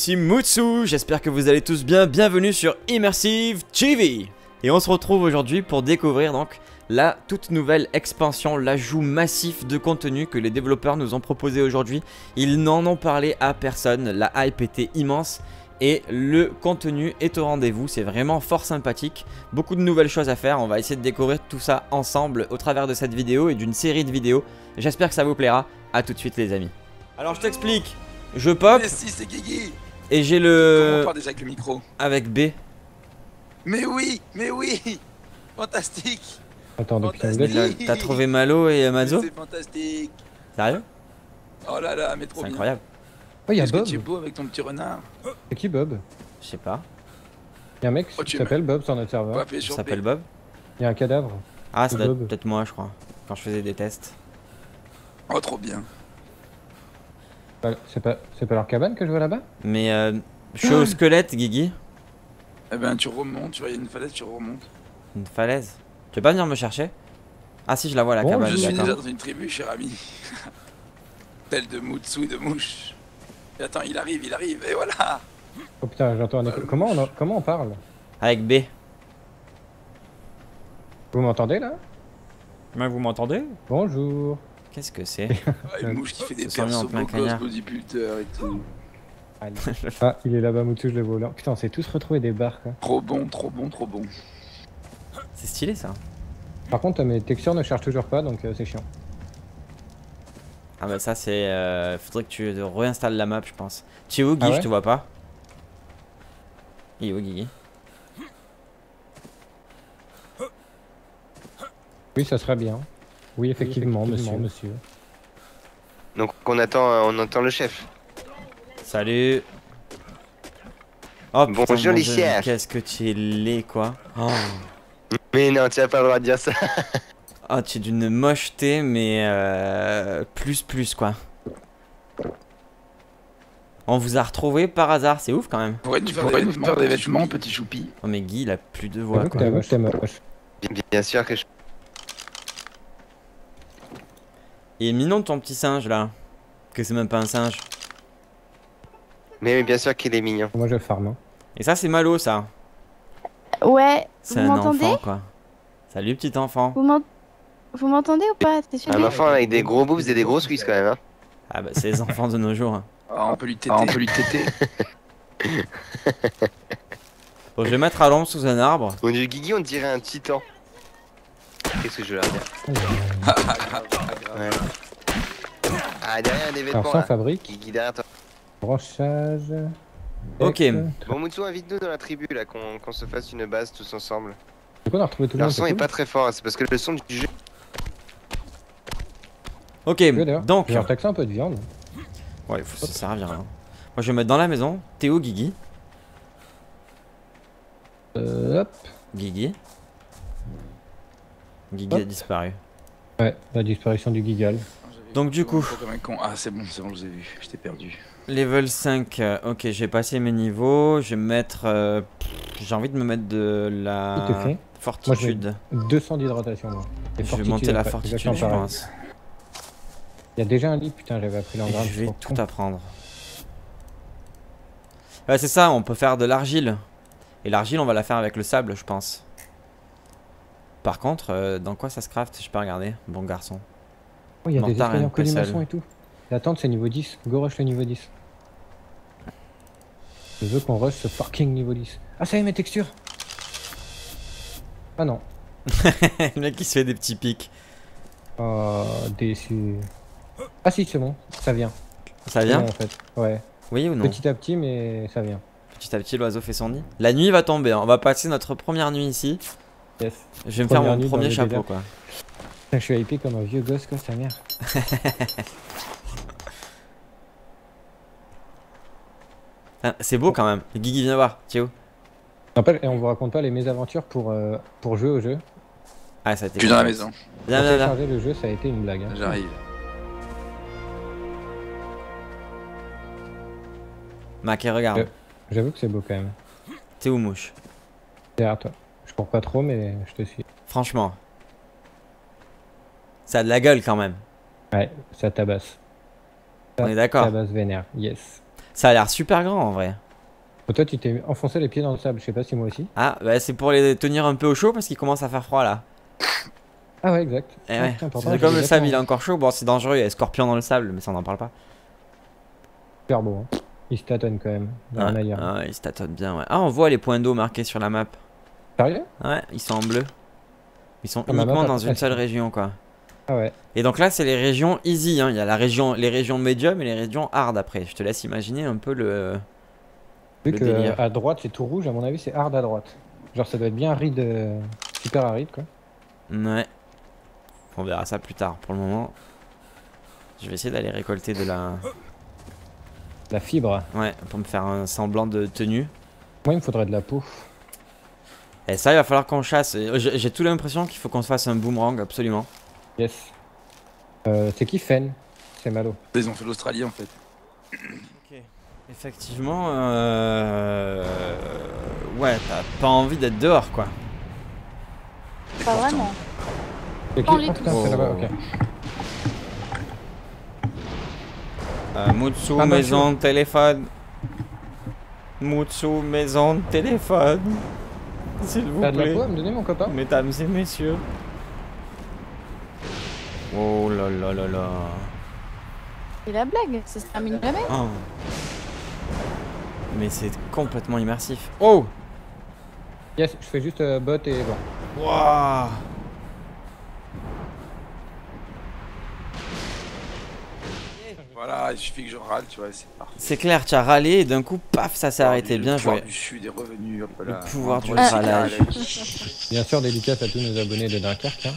Ici Mutsu, j'espère que vous allez tous bien, bienvenue sur Immersive TV Et on se retrouve aujourd'hui pour découvrir donc la toute nouvelle expansion, l'ajout massif de contenu que les développeurs nous ont proposé aujourd'hui. Ils n'en ont parlé à personne, la hype était immense et le contenu est au rendez-vous, c'est vraiment fort sympathique, beaucoup de nouvelles choses à faire, on va essayer de découvrir tout ça ensemble au travers de cette vidéo et d'une série de vidéos, j'espère que ça vous plaira, à tout de suite les amis. Alors je t'explique, je pop et j'ai Comment le... on part déjà avec le micro avec B. Mais oui, mais oui Fantastique Attends, gars, T'as trouvé Malo et Mazo C'est fantastique Sérieux Oh là là, mais trop C'est bien incroyable. Oh, y'a que Bob. tu es beau avec ton petit renard C'est qui Bob Je sais pas. Y'a un mec Oh, qui tu s'appelle Bob sur notre serveur. Il s'appelle. Bob Y'a un cadavre. Ah, ça doit peut-être moi je crois. Quand je faisais des tests. Oh, trop bien C'est pas, c'est pas leur cabane que je vois là-bas? Mais euh, je suis au squelette, Guigui. Eh ben, tu remontes, tu vois, il y a une falaise, tu remontes. Une falaise? Tu veux pas venir me chercher? Ah si, je la vois la Bon, cabane. Je suis déjà dans une tribu, cher ami. Telle de Mutsu et de mouche. Et attends, il arrive, il arrive, et voilà Oh putain, j'entends un écho. Comment on, comment on parle? Avec B. Vous m'entendez là? Mais vous m'entendez? Bonjour. Qu'est-ce que c'est Ah, Une mouche qui fait des mis en persos plein bodybuilder et tout. Allez. ah, il est là-bas, Moutou, je le vois là. Putain, on s'est tous retrouvés des barres quoi. Trop bon, trop bon, trop bon. C'est stylé ça. Par contre, mes textures ne chargent toujours pas donc euh, c'est chiant. Ah bah ça c'est... Euh, faudrait que tu réinstalles la map je pense. Tu es où Guy? Ah ouais Je te vois pas. Il est où Guigui Oui, ça serait bien. Oui, effectivement, monsieur. monsieur. Donc on attend, euh, on entend le chef. Salut Oh putain, Bonjour, les chefs. Qu'est-ce que tu es laid quoi Oh, Mais non, tu as pas le droit de dire ça. Oh, tu es d'une mocheté mais euh, plus plus quoi. On vous a retrouvé par hasard, c'est ouf quand même. Pourrais tu faire, des, faire des vêtements, petit choupi Oh mais Guy il a plus de voix quoi. bien sûr que je... Il est mignon ton petit singe là. Que c'est même pas un singe. Mais oui, bien sûr qu'il est mignon. Moi je farm. Hein. Et ça c'est Malo ça. Ouais, C'est vous un m'entendez enfant quoi. Salut petit enfant. Vous m'en- vous m'entendez ou pas? C'est sûr Un enfant avec des gros boobs et des grosses cuisses quand même. Hein. Ah bah c'est les enfants de nos jours. hein. Ah, on peut lui téter. on peut lui téter. Bon je vais mettre à l'ombre sous un arbre. Mon dieu, Guigui, on dirait un titan. Qu'est-ce que je veux leur dire Ouais. Ah, derrière des vêtements là. fabrique. Guigui, derrière toi. Brochage. Ok. Bon, Mutsu, invite-nous dans la tribu là, qu'on qu'on se fasse une base tous ensemble. Du coup, on a retrouvé tout le monde. son c'est est cool. pas très fort, hein, c'est parce que le son du jeu. Ok, donc. J'ai retaxé un peu de viande. Ouais, faut, ça sert à rien. hein. Moi je vais mettre dans la maison. Théo Guigui. Euh, hop. Guigui. Guigui a Hop. disparu. Ouais, la disparition du gigal. Donc, du coup. Ah, c'est bon, c'est bon, je vous ai vu. Je t'ai perdu. Level 5, euh, ok j'ai passé mes niveaux, je vais mettre... euh, j'ai envie de me mettre de la fortitude. 200 d'hydratation, moi. Et je vais monter la fortitude je pense. Il y a déjà un lit, putain, j'avais appris l'engramme. je vais tout apprendre. Ouais c'est ça, on peut faire de l'argile. Et l'argile on va la faire avec le sable je pense. Par contre, euh, dans quoi ça se craft Je peux regarder. Bon garçon? Oh, il y a des Mortar escaliers en colimaçon et tout. Et attends, c'est niveau 10. Go rush le niveau 10. Je veux qu'on rush ce fucking niveau 10. Ah, ça y est, mes textures Ah non. le mec qui se fait des petits pics. Oh, déçu. Ah si, c'est bon. Ça vient. Ça vient bon, en fait. Ouais. Oui ou non? Petit à petit, mais ça vient. Petit à petit l'oiseau fait son nid. La nuit va tomber, hein. on va passer notre première nuit ici. Yes. Je vais me faire mon premier chapeau quoi. Je suis hypé comme un vieux gosse, quoi, sa mère. Ah, c'est beau quand même. Guigui viens voir. Rappelle, et on vous raconte pas les mésaventures pour, euh, pour jouer au jeu. Ah ça a été suis dans la maison. Viens, viens, viens. le jeu, ça a été une blague. hein. J'arrive. Mac et regarde. J'avoue que c'est beau quand même. T'es où mouche? Derrière toi. Je cours pas trop, mais je te suis. Franchement. Ça a de la gueule quand même. Ouais, ça tabasse. On est d'accord. La base vénère, yes. Ça a l'air super grand en vrai. Bon, toi, tu t'es enfoncé les pieds dans le sable, je sais pas si moi aussi. Ah, bah c'est pour les tenir un peu au chaud parce qu'il commence à faire froid là. Ah ouais, exact. Eh Ah, ouais. putain, C'est comme le sable il est encore chaud, bon c'est dangereux, il y a scorpions dans le sable, mais ça on n'en parle pas. Super beau, hein. Il se tâtonne quand même. Il y a rien à Ouais, dire. ouais, il se tâtonne bien, ouais. Ah, on voit les points d'eau marqués sur la map. Sérieux? Ouais, ils sont en bleu. Ils sont Ah, ma uniquement map, dans une c'est- seule région, quoi. Ah ouais. Et donc là, c'est les régions easy. Hein. Il y a la région, les régions medium et les régions hard après. Je te laisse imaginer un peu le. Vu Le que délire. euh, à droite c'est tout rouge, à mon avis c'est hard à droite. Genre ça doit être bien aride, euh, super aride quoi. Ouais. On verra ça plus tard. Pour le moment, je vais essayer d'aller récolter de la. La fibre. Ouais, pour me faire un semblant de tenue. Moi il me faudrait de la peau. Et ça, il va falloir qu'on chasse. Et J'ai tout l'impression qu'il faut qu'on se fasse un boomerang, absolument. Yes. Euh, c'est qui Fen? C'est Malo. Ils ont fait l'Australie en fait. Effectivement, euh... ouais, t'as pas envie d'être dehors, quoi. Pas vraiment. C'est qui? Oh, putain, c'est là-bas, ok. Euh, Mutsu, Ah, maison, téléphone. Mutsu, maison, téléphone. S'il vous T'as de la plaît. peau à me donner mon copain Mesdames et messieurs. Oh là là là là. C'est la blague, ça se termine jamais. Oh. Mais c'est complètement immersif. Oh Yes, je fais juste euh, bot et bon. Waouh Voilà, il suffit que je râle, tu vois, c'est parfait. C'est clair, tu as râlé et d'un coup, paf, ça s'est arrêté. Le Bien pouvoir joué. du sud est revenu, hop Le là. pouvoir du le râlage. Bien sûr, dédicace à tous nos abonnés de Dunkerque. Hein.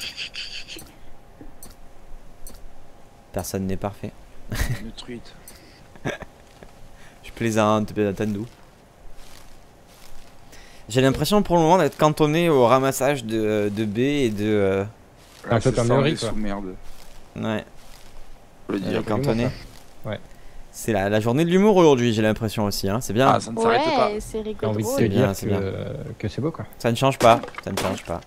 Personne n'est parfait. Une truite. Je plaisante, bien entendu. J'ai l'impression pour le moment d'être cantonné au ramassage de, de baies et de. euh, Un peu c'est comme le riz, quoi. sous merde. ouais, Faut le est dire. cantonnée. C'est la, la journée de l'humour aujourd'hui, j'ai l'impression aussi. Hein. C'est bien. Ah, ça ne s'arrête pas. Ouais, c'est J'ai rigolo. envie de te C'est bien, dire c'est que, bien. euh, que c'est beau quoi. Ça ne change pas. Ça ne change pas.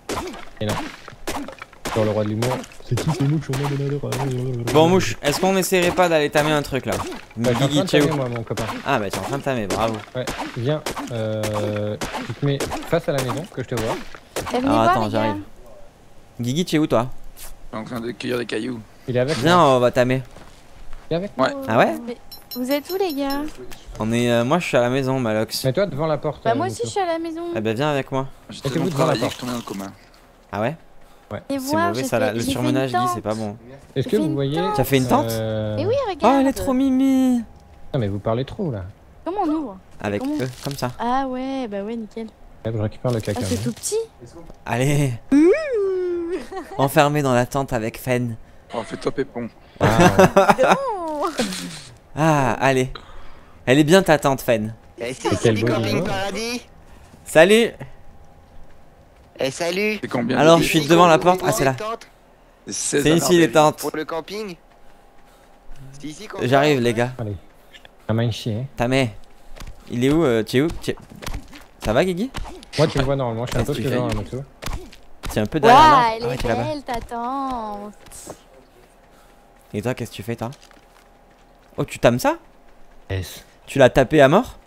Sur le roi de l'humour. C'est qui c'est nous que Bon, mouche, est-ce qu'on essaierait pas d'aller tamer un truc là? Bah, je suis en Guigui, train de tu es où? tamer, moi, mon copain. Ah, bah, tu es en train de tamer, bravo. Ouais, viens. Euh, tu te mets face à la maison, que je te vois. Voir, attends, j'arrive. Guigui, tu es où toi? Je suis en train de cueillir des cailloux. Il est avec Viens, on va tamer. Avec Ouais. Ah ouais Mais Vous êtes où, les gars? On est. euh, moi, je suis à la maison, Malox. Mets-toi devant la porte. Bah, euh, moi aussi, je suis à la maison. Eh ben, viens avec moi. Tellement devant la porte. tournais en commun. Ah ouais Et C'est mauvais ça, là. le surmenage, tente. c'est pas bon. Est-ce que vous voyez. Tu as fait une tente euh, Mais oui, Oh, regarde. elle est trop mimi Non, mais vous parlez trop là. Comment on ouvre? Avec Comment eux, comme ça. Ah ouais, bah ouais, nickel. Je récupère le Ah, caca. c'est tout petit. Allez Enfermé dans la tente avec Fen. Oh, fais-toi pépon. Ah, Ah, allez. Elle est bien ta tante, Fen. Et c'est du camping paradis Salut Eh, salut combien Alors, je suis devant la porte. Ah, c'est là. tentes 16 C'est ici les tentes. Pour le camping C'est ici qu'on J'arrive, les gars. allez. Un main chier. hein. Tamé. Il est où euh, Tu es où? Tu es- Ça va, Guigui? Moi, tu me vois normalement, je suis un peu Qu'est-ce plus loin, Moutou. Tu es un peu derrière. Waouh, elle Ah est belle, ta tante. Et toi, qu'est-ce que tu fais, toi? Oh, tu tames ça? Yes. Tu l'as tapé à mort?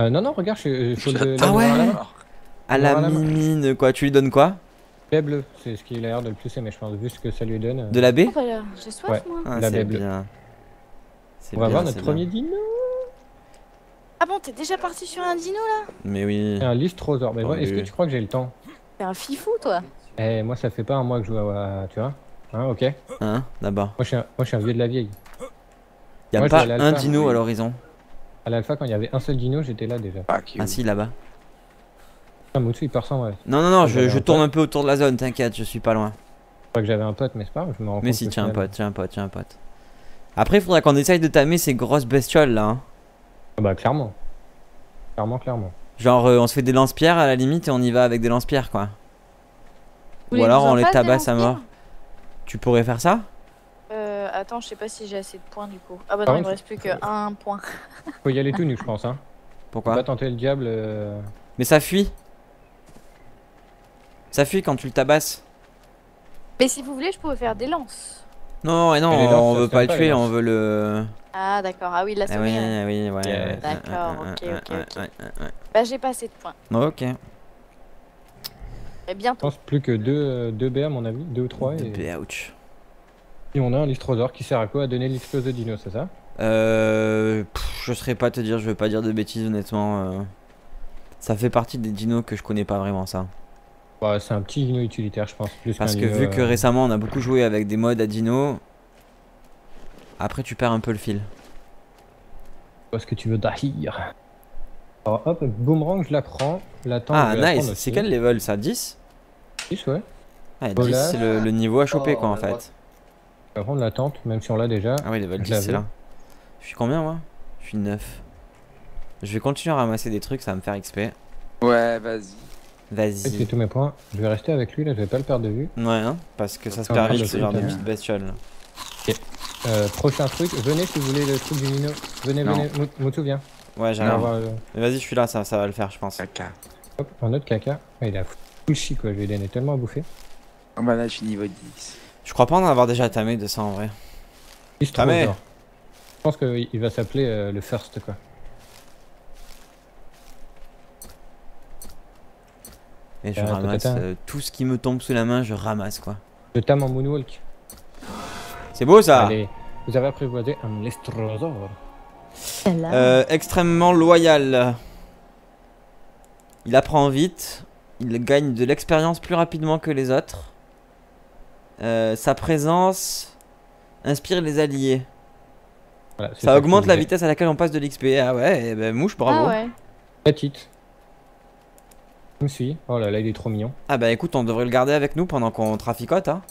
Euh, non, non, regarde, je je- faut le. Ah la- ouais? la- À la mimine, quoi. Tu lui donnes quoi? Baie bleue, c'est ce qu'il a l'air de le plus aimer, je pense, vu ce que ça lui donne. euh. De la baie Oh, j'ai soif, Ouais. moi. Ah, La c'est baie bleue. On va bien, voir notre bien. premier dino. Ah bon, t'es déjà parti sur un dino là? Mais oui. Un listrosaure. Mais Oh, est-ce que tu crois que j'ai le temps? T'es un fifou, toi. Eh, moi, ça fait pas un mois que je joue à- Tu vois Hein, ok. Hein, un, moi, je suis un vieux de la vieille. Y a Moi, je pas un dino à l'horizon. À l'alpha, quand il y avait un seul dino, j'étais là déjà. you. Ah si, là-bas. Ah, Moutou, il part sans, ouais. Non, non, non, je, J'avais je un tourne pote. un peu autour de la zone, t'inquiète, je suis pas loin. Je crois que j'avais un pote, mais c'est pas grave, je me rends Mais compte si, tiens un pote, tiens un pote, tiens un pote. Après, il faudra qu'on essaye de tamer ces grosses bestioles là. hein. Ah bah, clairement. Clairement, clairement. Genre, euh, on se fait des lance-pierres à la limite et on y va avec des lance-pierres quoi. Vous Ou alors on les tabasse à mort. Tu pourrais faire ça Euh, attends, je sais pas si j'ai assez de points du coup. Ah bah Par non, il me reste plus qu'un point. Faut y aller tout nu, je pense, hein. Faut Pourquoi pas tenter le diable. euh, Mais ça fuit. Ça fuit quand tu le tabasses. Mais si vous voulez, je pourrais faire des lances. Non, et non, Et lances, on veut pas le tuer, on veut le. Ah d'accord, ah oui, il l'a Ah oui, ouais. oui, ouais. D'accord, ok, ok, Bah j'ai pas assez de points. Ok. Et Je pense plus que 2 deux, deux B à mon avis, 2 ou 3. Et, ouch. et on a un Lystrosaure qui sert à quoi? À donner l'explose de dino, c'est ça? Euh, pff, je saurais pas te dire, je vais pas dire de bêtises honnêtement. euh. Ça fait partie des dinos que je connais pas vraiment ça. Bah, C'est un petit dino utilitaire, je pense. Plus Parce que dino, vu que euh, récemment on a beaucoup joué avec des modes à dino, après tu perds un peu le fil. Parce que tu veux d'ahir. Alors hop, boomerang, je la prends. La tente, ah je vais la nice, c'est quel level ça? 10 10, ouais. Ah 10 Voilà. c'est le, le niveau à choper Oh, quoi en fait. Je vais prendre la tente, même si on l'a déjà. Ah oui level Je 10 l'avais. c'est là. Je suis combien moi? Je suis 9. Je vais continuer à ramasser des trucs, ça va me faire XP. Ouais, vas-y. C'est Vas-y. tous mes points. Je vais rester avec lui, là, je vais pas le perdre de vue. Ouais hein, parce que ça se Ah, perd vite ce genre de hein. petites bestioles. là. Euh, prochain truc, venez si vous voulez le truc du Nino. Venez, Non. venez, Mou- Moutou viens. Ouais j'arrive. euh, Mais Vas-y je suis là, ça, ça va le faire je pense. Caca. hop, un autre caca. Ah, il a full chi quoi, je lui ai donné tellement à bouffer. Oh bah là, je suis niveau 10. Je crois pas en avoir déjà tamé de ça en vrai. Lystrosaure. mais- Je pense qu'il va s'appeler euh, le first quoi. Et je Ah, ramasse euh, tout ce qui me tombe sous la main, je ramasse quoi. Le tam en moonwalk. C'est beau ça Allez, vous avez apprivoisé un Lystrosaure. Euh, extrêmement loyal. Il apprend vite. Il gagne de l'expérience plus rapidement que les autres. Euh, sa présence inspire les alliés. Voilà, Ça augmente la vitesse à laquelle on passe de l'XP. Ah ouais, eh ben, mouche, bravo. Ah ouais. Petite. Je me suis. Oh là là, il est trop mignon. Ah bah écoute, on devrait le garder avec nous pendant qu'on traficote. Hein.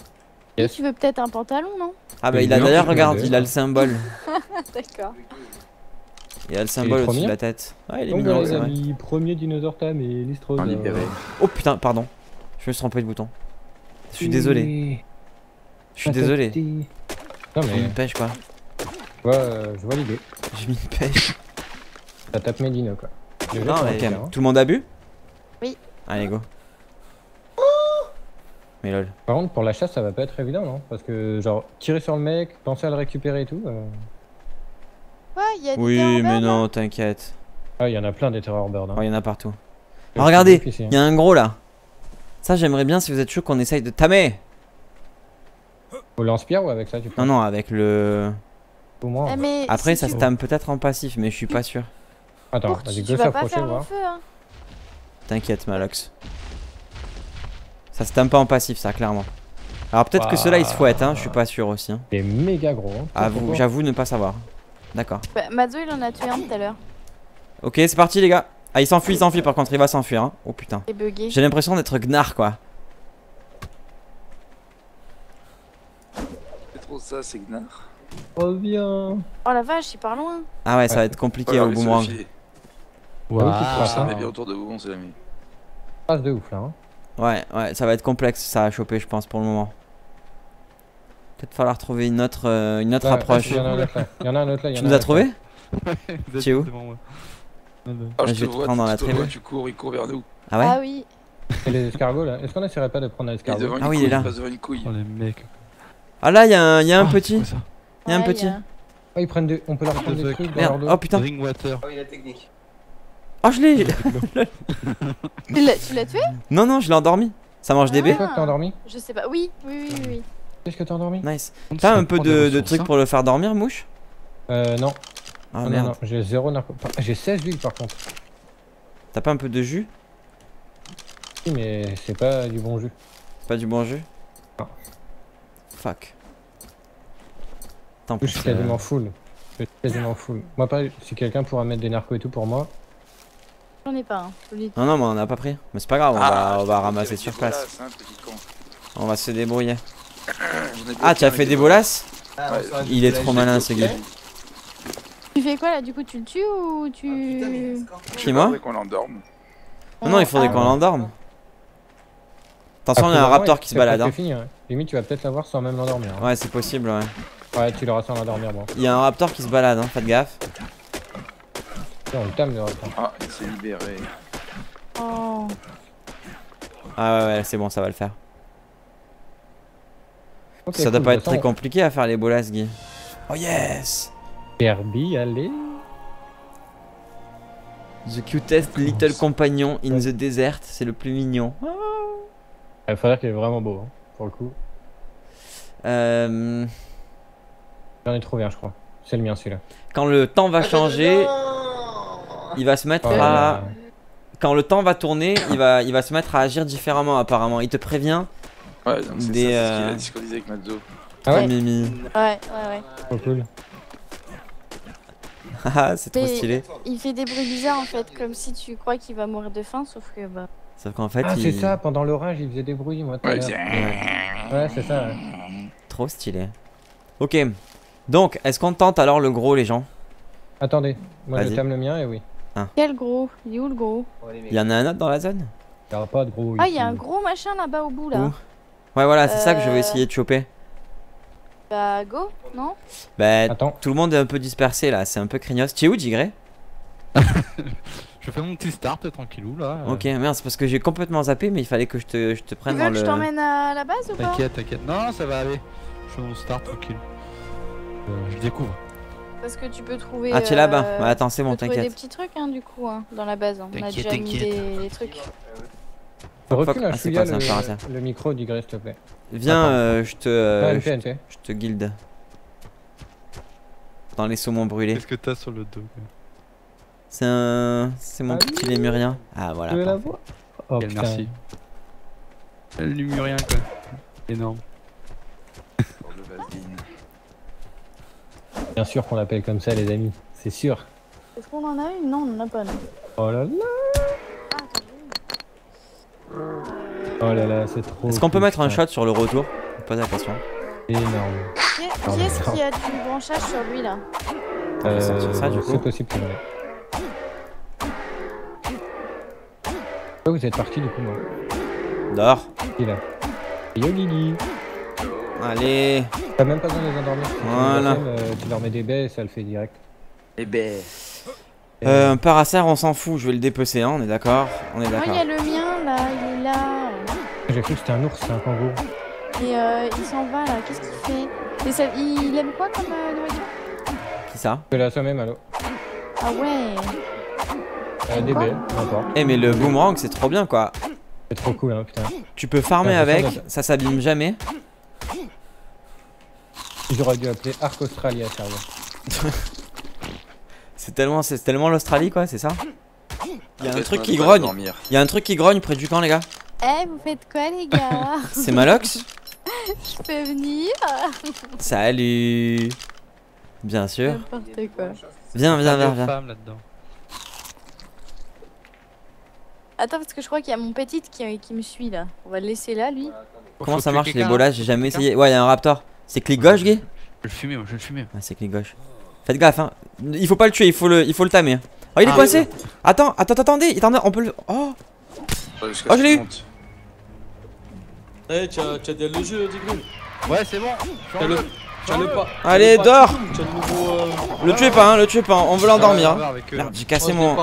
Yes. Tu veux peut-être un pantalon, non? Ah bah il a d'ailleurs, regarde, il a le symbole. D'accord. Il a le symbole au-dessus de la tête. Ah, il est mignon, c'est les amis, premier dinosaure tam et Lystrosaure. libéré. Oh putain, pardon. Je me suis trompé de bouton. Je suis désolé. Je suis désolé. Non J'ai mis mais, une pêche quoi. je vois, euh, je vois l'idée. J'ai mis une pêche. Ça tape mes dinos quoi. Je Non, mais. Tout le monde a bu? Oui. Allez, go. Mais lol. Par contre, pour la chasse, ça va pas être évident, non? Parce que, genre, tirer sur le mec, penser à le récupérer et tout. euh, Ouais, il y a des Oui, mais non, t'inquiète. Ah, il y en a plein des terreurs bird. Hein. Oh, il y en a partout. C'est Ah, regardez, hein. il y a un gros là. Ça, j'aimerais bien si vous êtes chaud qu'on essaye de tamer. Au lance-pierre ou avec ça, tu Non, non, avec le. Au moins. Ah, mais Après, si ça tu- se tame peut-être en passif, mais je suis pas sûr. Attends, vas-y, pas s'approcher, voir. feu, hein. T'inquiète, Malox. Ça se tame pas en passif, ça, clairement. Alors, peut-être que ceux-là ils se fouettent, hein, je suis pas sûr aussi. hein. Il est méga gros. Hein. Ah, vous- J'avoue ne pas savoir. D'accord. Bah, Mazo, il en a tué un tout à l'heure. Ok, c'est parti, les gars. Ah, il s'enfuit, il s'enfuit, par contre, il va s'enfuir. Hein. Oh putain. Il est bugué. J'ai l'impression d'être Gnar, quoi. C'est trop ça, c'est Gnar. Reviens. Oh la vache, il part loin. Ah ouais, ça Ouais. va être compliqué au boomerang. Waouh. Ah. met bien autour de vous, on. Passe de ouf là. Hein. Ouais, ouais, ça va être complexe ça à choper, je pense, pour le moment. Peut-être falloir trouver une autre, euh, une autre Là, approche. Il y en a un autre là. Il y en a un autre là. il y Tu a nous as trouvé Tu es où. Oh, je je vais te te vois, prendre dans la tribu. tu cours, il court vers nous. Ah ouais Ah oui. Et les escargots là. Est-ce qu'on essaierait pas de prendre un Il escargot Ah oui, il est là. Oh les mecs. Ah là, il y a un, il y a un Ah, petit. Il y a un petit. Oh, ils prennent des... On peut leur prendre des Merde. trucs dans Merde. leur dos. Oh putain. Ring water. Ah oui, la technique. Oh, je l'ai. Tu l'as- tu l'as tué? Non, non, je l'ai endormi. Ça mange des Ah. baies C'est toi que t'es endormi? Je sais pas. Oui, oui, oui, oui. Qu'est-ce que t'es endormi Nice. T'as un peu de, trucs hein. pour le faire dormir, mouche? Euh, non. Ah non, merde. j'ai zéro narco. J'ai 16 d'huile par contre. T'as pas un peu de jus? Si, mais c'est pas du bon jus. C'est pas du bon jus? Non. Fuck. Tant Je suis pis. euh, quasiment full. Je suis quasiment full. Moi, pas, si quelqu'un pourra mettre des narcos et tout pour moi. J'en ai pas. Je l'ai- Non, non, mais on en a pas pris. Mais c'est pas grave, on Ah, va, on dit ramasser sur place. hein. On va se débrouiller. Ah, tu as fait des bolasses Ah, Ouais, il est trop malin, ce gars. Tu fais quoi là Du coup, tu le tues ou Ah, tu. Qui, moi faudrait qu'on l'endorme. Non, non, il faudrait Ah, qu'on l'endorme. Attention, il y a un ouais, raptor qui se balade. Hein. fini. Limite, tu vas peut-être l'avoir sans même l'endormir. hein. Ouais, c'est possible, ouais. Ouais, tu l'auras sans l'endormir, bon. Il y a un raptor qui se balade, hein, faites gaffe. Tiens, on le tame le raptor. Ah, il s'est libéré. Oh. Ah ouais, ouais, c'est bon, ça va le faire. Ça doit cool, pas être très compliqué à faire les bolasses, Guy. Oh yes Herbie, allez. The cutest little compagnon in the desert, c'est le plus mignon. Il faut dire qu'il est vraiment beau, hein, pour le coup. Euh, J'en ai trouvé un, je crois. C'est le mien, celui-là. quand le temps va changer, il va se mettre Oh à. là. Quand le temps va tourner, il va, il va se mettre à agir différemment apparemment. Il te prévient. Ouais, donc c'est Des, ça, c'est ce qu'il euh, a dit, ce qu'on disait avec Matzo. Ah ouais Mimi. Ouais, ouais, ouais. Trop cool. Haha, c'est trop Mais- stylé. Il fait des bruits bizarres en fait, comme si tu crois qu'il va mourir de faim, sauf que bah. Sauf qu'en fait, Ah, il... c'est ça, pendant l'orage, il faisait des bruits, moi. tout à Ouais, l'heure. c'est- Ouais, c'est ça. ouais. Trop stylé. Ok. Donc, est-ce qu'on tente alors le gros, les gens? Attendez, moi je Vas-y. tame le mien et oui. Quel gros? Il est où le gros? Il y en a un autre dans la zone? Il n'y aura pas de gros. Ah, il y a un gros machin là-bas au bout là. Où? Ouais, voilà, c'est ça que je veux Euh. essayer de choper. Bah, go Non? Bah, Attends, tout le monde est un peu dispersé là, c'est un peu craignos. Tu es où, Digré Je fais mon petit start tranquillou là. Ok, merde, c'est parce que j'ai complètement zappé, mais il fallait que je te, je te Tu prenne veux dans que le. je t'emmène à la base ou pas? T'inquiète, t'inquiète. Non, non, ça va aller. Je fais mon start tranquille. Euh, je découvre. Parce que tu peux trouver. Ah, tu es là-bas euh, Bah, attends, c'est tu bon, trouver des t'inquiète. petits trucs hein, du coup hein, dans la base. hein. On a T'inquiète, déjà mis t'inquiète. des, des trucs. Recule Ah, c'est c'est un le, le micro du grès, s'il te plaît. Viens, euh, je te. Euh, je, te guilde. Dans les saumons brûlés. Qu'est-ce que t'as sur le dos C'est un. C'est mon Ah petit lémurien. Ah, voilà. Tu veux la voir Oh Quel putain. merci. Le numérien quoi. Énorme. Bien sûr qu'on l'appelle comme ça, les amis. C'est sûr. Est-ce qu'on en a une? Non, on en a pas. non. Oh là là. Oh là là, c'est trop. Est-ce qu'on peut mettre un shot sur le retour la question. Énorme. Qui, qui est-ce qui a du branchage sur lui là peut sortir ça, du coup. Euh, C'est possible que. Oh, vous êtes parti du coup, moi. Dehors. Il là. Yo Guigui. Allez. T'as même pas besoin de les endormir. Si tu les Voilà. euh, tu leur mets des baies et ça le fait direct. Ben. Et, Euh, un paracère, on s'en fout. Je vais le dépecer, hein. On est d'accord On est Ah, il d'accord. y a le mien il là. J'ai cru que c'était un ours, c'est un kangourou. Et euh, il s'en va là, qu'est-ce qu'il fait? Et ça- Il aime quoi comme euh, nourriture? Qui ça? Je peux l'assommer, Malo. Ah ouais Euh, des baies, n'importe. Eh, mais le boomerang, c'est trop bien quoi. C'est trop cool, hein, putain. Tu peux farmer avec, ça s'abîme jamais. J'aurais dû appeler Arc Australia, sérieux. C'est tellement, c'est tellement l'Australie quoi, c'est ça? Il y a un truc qui grogne. Il y a un truc qui grogne près du camp, les gars. Eh, vous faites quoi les gars C'est Malox? Je peux venir Salut. Bien sûr. N'importe quoi. Viens, viens, viens, viens. femme là-dedans. Attends, parce que je crois qu'il y a mon petit qui, qui me suit là. On va le laisser là, lui. Comment Faut ça marche les bolas? J'ai jamais essayé. Ouais, il y a un raptor. C'est clic gauche, gay Je vais le fumer, moi, je vais le fumer. Ah, c'est clic gauche. Faites gaffe, hein. Il faut pas le tuer, il faut le, il faut le tamer. Oh, il est Ah, coincé Attends, attends, attendez, attendez, on peut le. Oh Oh, je l'ai eu. Eh, tu as, tu as des- le jeu, Digril. Ouais, c'est bon. Tu as le, tu as le pas. tu as Allez, le pas dors Titoum, Tu as le nouveau. Euh... Le tuez pas, hein, le tuez pas, on veut l'endormir. Hein. Merde, j'ai cassé mon.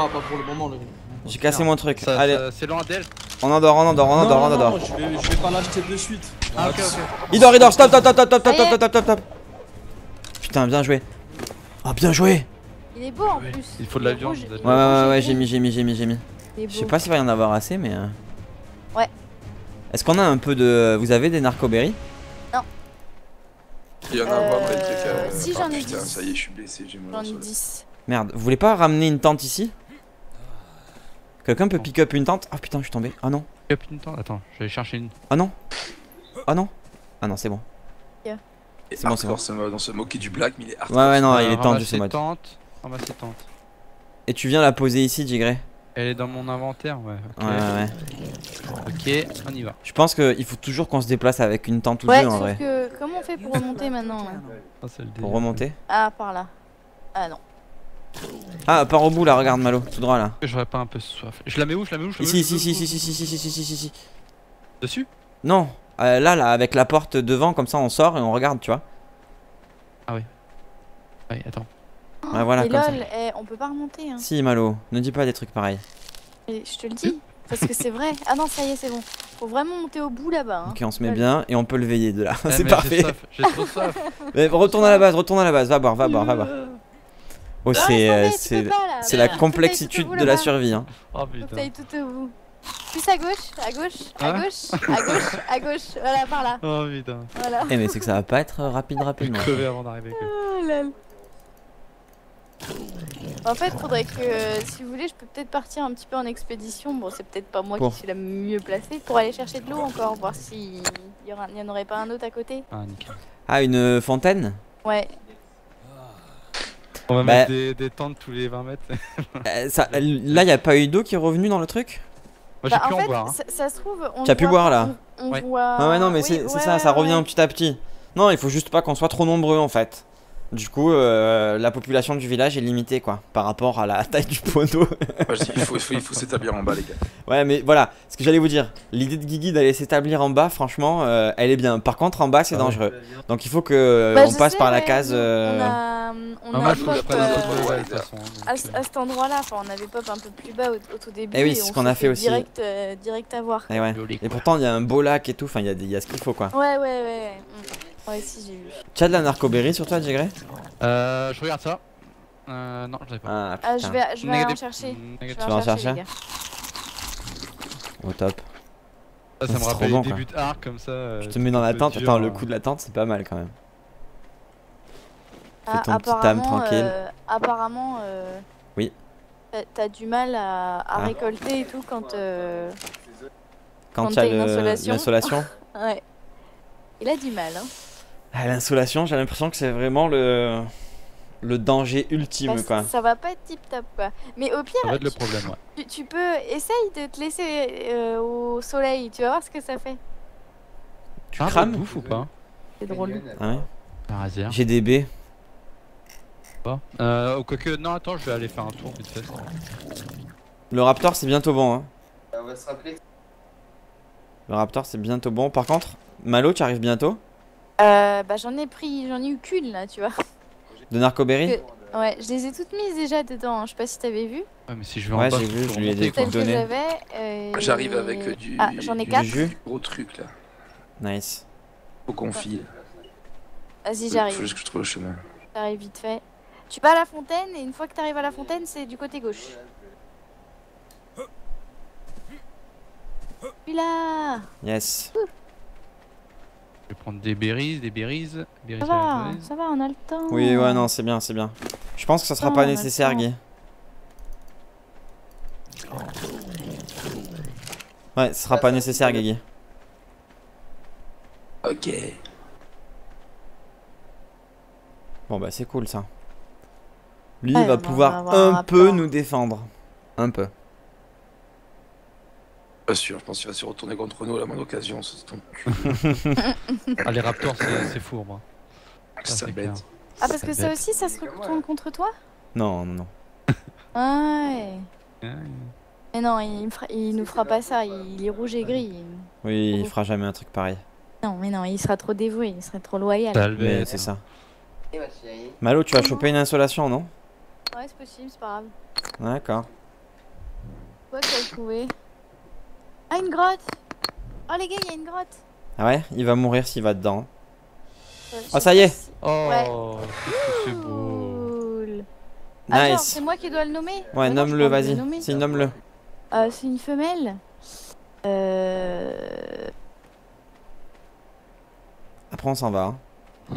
J'ai cassé mon truc. Ça- Allez, C'est loin d'elle. on endort, on endort, on endort, non, on non, endort. je vais, je vais pas l'acheter de suite. Ah, ok, ok. Il dort, il dort, stop, stop, stop, stop, stop, stop, stop, stop, stop, stop. Putain, bien joué. Ah, bien joué. Il est beau en plus. il faut de la est viande, rouge. vous êtes- Ouais, ouais, ouais, j'ai mis, j'ai mis, j'ai mis, j'ai mis. Je sais pas s'il va y en avoir assez, mais. euh. Ouais. Est-ce qu'on a un peu de. Vous avez des narcoberries? Il y en a un pas après. Euh, euh, si, j'en ai putain, 10. ça y est, je suis blessé, j'ai mal J'en ai sol. 10. Merde, vous voulez pas ramener une tente ici? Quelqu'un peut pick up une tente? Ah putain, je suis tombé. Ah non. Hop, une tente? Attends, je vais aller chercher une. Ah non. Ah non. Ah non, c'est bon. Et C'est bon, c'est hardcore, se mo- dans se moquer du black, mais il est hardcore. Ouais, ouais, non, Euh, il est tendu ce mode. tentes. Ramasse les tentes. Et tu viens la poser ici, Digré Elle est dans mon inventaire, ouais. Ok, Ouais, ouais, ouais. Ok, on y va. Je pense qu'il faut toujours qu'on se déplace avec une tente ou Ouais, deux en vrai. que comment on fait pour remonter maintenant là le Pour remonter. Ah, par là. Ah non. Ah, par au bout là, regarde Malo, tout droit là. J'aurais pas un peu soif. Je la mets où Je la mets où je la mets Ici, ici, ici, ici, ici, ici, ici, ici, ici, ici. Dessus? Non, euh, là, là, avec la porte devant, comme ça on sort et on regarde, tu vois. Ouais, attends. Ouais, voilà, Et comme ça. lol, eh, on peut pas remonter. Hein. Si, Malo, ne dis pas des trucs pareils. Mais je te le dis. Parce que c'est vrai. Ah non, ça y est, c'est bon. Faut vraiment monter au bout là-bas. Hein. Ok, on se met Lol. bien et on peut le veiller de là. Ah, C'est mais parfait. J'ai trop soif. Mais retourne à la base, retourne à la base, va boire, va boire, va boire. Oh, c'est euh, c'est la complexitude de la survie. Hein. Oh putain. tout au bout. Plus à gauche, à gauche, à Hein gauche, à gauche, à gauche. Voilà, par là. Oh putain. Voilà. Eh mais c'est que ça va pas être rapide Je vais rapidement. crever avant d'arriver. Oh lol. En fait, faudrait que, euh, si vous voulez, je peux peut-être partir un petit peu en expédition. Bon, c'est peut-être pas moi Pour. qui suis la mieux placée pour aller chercher de l'eau encore, voir s'il y, aura- il y en aurait pas un autre à côté. Ah nickel. Ah une fontaine? Ouais. On va Bah- mettre des, des tentes tous les 20 mètres. Euh, ça, Là, y a pas eu d'eau qui est revenue dans le truc? Moi j'ai Bah, pu en fait, boire. hein. ça, ça se trouve, on Tu as pu boire, là On, on Ouais. voit. Ah ouais non mais oui, c'est ouais, ça, ça revient ouais. petit à petit. Non, il faut juste pas qu'on soit trop nombreux en fait. Du coup, euh, la population du village est limitée quoi, par rapport à la taille du je dis, il faut, il faut, il faut s'établir en bas, les gars. ouais mais voilà, ce que j'allais vous dire, l'idée de Guigui d'aller s'établir en bas, franchement, euh, elle est bien. Par contre, en bas c'est Ah ouais. dangereux. Donc il faut que Bah, on passe sais, par la ouais, case. nous, euh, On a, on Ah, a moi je pop, euh, de façon. hein, à, euh, à cet endroit-là, enfin, on avait pop un peu plus bas au, au tout début. Eh oui, et c'est ce on qu'on a fait aussi. Direct, euh, direct à voir. eh ouais. Et pourtant il y a un beau lac et tout, enfin il y, y a ce qu'il faut quoi. Ouais, ouais, ouais. ouais. Mm. Ouais, si, j'ai vu. Tu as de la narcoberry sur toi, Digré Euh, je regarde ça. Euh, non, je l'ai pas. Ah Ah, je vais, je vais en Négatif. chercher. Je négatif. vais Tu vas en en chercher, au top. Ça, ça C'est me rappelle bon, les quoi. débuts de arc comme ça. euh, Je te mets dans la tente, dur, attends, le euh. coup de la tente c'est pas mal quand même. Fais Ah, ton petit âme apparemment, tranquille. euh, apparemment, euh, Oui. t'as- du mal à, à Ah. récolter et tout quand. euh, Quand Quand il y a t'as une insolation. l'insolation. Ouais. Il a du mal, hein. Ah, l'insolation, j'ai l'impression que c'est vraiment le le danger ultime Bah, quoi. ça va pas être tip top quoi. Mais au pire, Ça va être le tu- problème, ouais. tu, tu peux essaye de te laisser euh, au soleil, tu vas voir ce que ça fait. Tu Ah, crames bouffe ou pas C'est drôle. Ah ouais Par hasard. J'ai des baies. Pas. Euh, ou quoique, non, attends, je vais aller faire un tour vite fait. Le raptor c'est bientôt bon hein. On va se rappeler. Le raptor c'est bientôt bon. Par contre, Malo, tu arrives bientôt? Euh, bah j'en ai pris, j'en ai eu qu'une là, tu vois. De Narcoberry Que- Ouais, je les ai toutes mises déjà dedans. hein. Je sais pas si t'avais vu. Ouais, mais si je vais Ouais, j'ai faut vu, je lui ai euh, J'arrive avec euh, du, Ah, j'en ai du quatre. jus gros truc là. Nice. Faut qu'on file. Vas-y, Faut j'arrive. juste que je trouve le chemin. J'arrive vite fait. Tu vas à la fontaine et une fois que t'arrives à la fontaine, c'est du côté gauche. Puis là Yes. Vais prendre des berries, des berries. berries Ça va, berries. ça va, on a le temps. Oui, ouais, non, c'est bien, c'est bien. Je pense que ça sera pas nécessaire. Guy. Ouais, ce sera pas nécessaire, Guigui. Ok. Bon, bah, c'est cool ça. Lui, Ouais, il va pouvoir un peu nous défendre. Un peu. Pas sûr, je pense qu'il va se retourner contre nous à la moindre occasion. C'est ton Ah, les raptors, c'est c'est fourbe. hein. Ça, sale c'est bête. clair. Ah, parce que ça aussi, ça se retourne contre toi? Non, non, non. Ah ouais. Ouais. Mais non, il, me fera- il nous fera pas ça. Il est rouge et gris. Oui, il fera jamais un truc pareil. Non, mais non, il sera trop dévoué. Il serait trop loyal. Mais c'est ça. Malo, tu vas choper une insolation, non? Ouais, c'est possible, c'est pas grave. D'accord. Quoi que t'as trouvé Ah, une grotte Oh, les gars, il y a une grotte Ah ouais Il va mourir s'il va dedans. Euh, Ah, sais ça y est. si- Oh, Ouais. c'est beau. Nice. c'est moi qui dois le nommer Ouais, Ah nomme-le, vas-y. Si, nomme-le. Euh, c'est une femelle. Euh... Après, on s'en va. hein.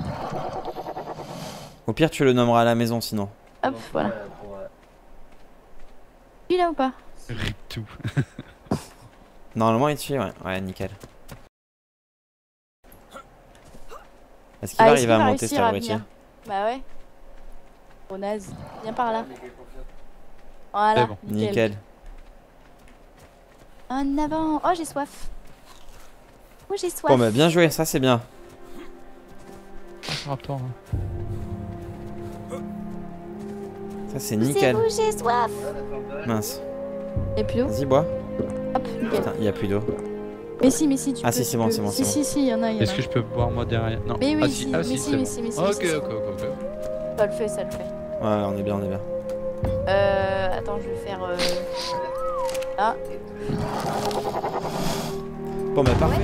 Au pire, tu le nommeras à la maison sinon. Hop, voilà. Tu là ou pas? Rip tout. Normalement, il te suit, ouais. Ouais, nickel. Est-ce qu'il Ah, va arriver à monter cet réussir à abruti venir Bah ouais. Bon naze. Viens par là. Voilà. bon. nickel. Nickel. En avant. Oh, j'ai soif. Oh, j'ai soif. Bon, bah, bien joué, ça c'est bien. Raptor. hein. Ça c'est nickel. j'ai soif. Mince. Y'a plus d'eau Vas-y, bois. Hop, nickel. Putain, il y a plus d'eau. Mais si, mais si, tu Ah, peux. si, c'est bon, c'est bon, Si, si, si, il y en a, il y en a. Est-ce que je peux boire moi derrière? Non. Mais oui, ah, si, si, ah, mais si, si, mais bon. si, mais si, Ok, mais si. ok, ok, ok. Ça le fait, ça le fait. Ouais, on est bien, on est bien. Euh, attends, je vais faire. Euh... Là. Bon, bah, parfait.